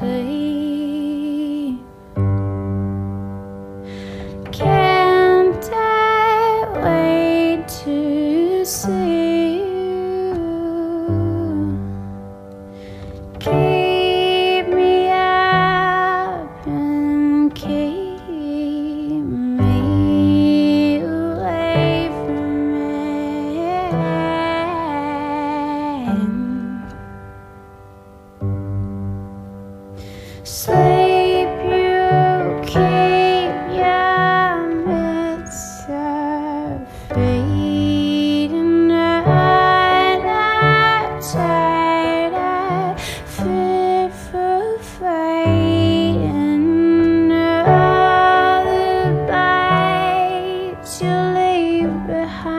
Can't I wait to see you? Keep me up and keep me away from sleep, you keep your fading tired, I fit for fighting all the you leave behind.